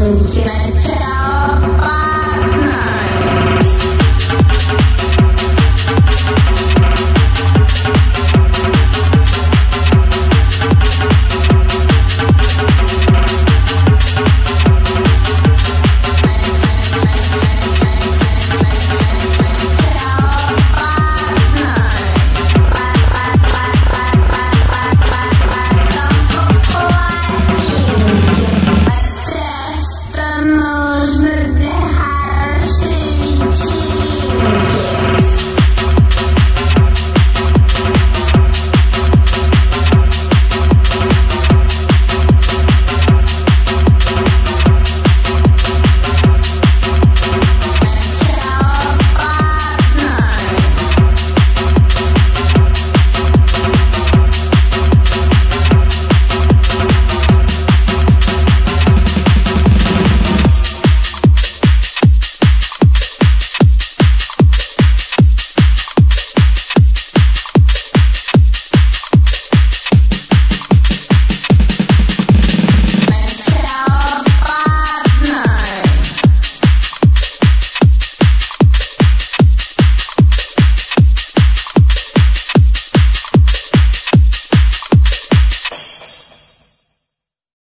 Can I